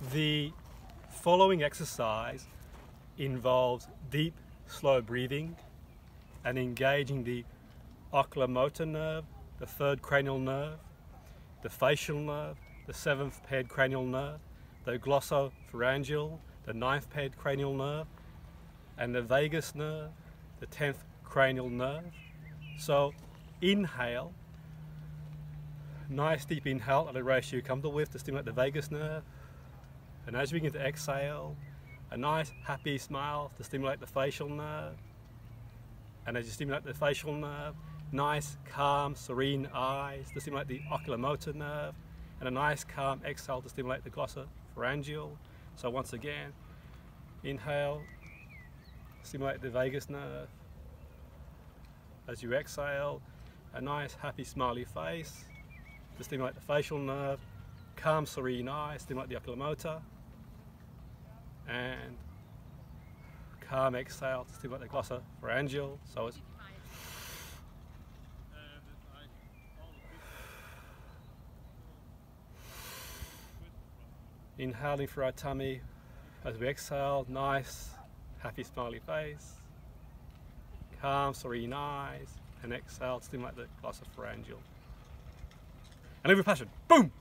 The following exercise involves deep, slow breathing and engaging the oculomotor nerve, the third cranial nerve, the facial nerve, the seventh paired cranial nerve, the glossopharyngeal, the ninth paired cranial nerve, and the vagus nerve, the tenth cranial nerve. So inhale, nice deep inhale at a ratio you're comfortable with to stimulate the vagus nerve. And as we begin to exhale, a nice happy smile to stimulate the facial nerve. And as you stimulate the facial nerve, nice calm serene eyes to stimulate the oculomotor nerve and a nice calm exhale to stimulate the glossopharyngeal. So once again, inhale, stimulate the vagus nerve. As you exhale, a nice happy smiley face to stimulate the facial nerve, calm serene eyes, stimulate the oculomotor, and calm exhale to stimulate the glossopharyngeal. So it's inhaling through our tummy as we exhale, nice, happy smiley face, calm, serene eyes, and exhale to stimulate the glossopharyngeal. And with passion. Boom!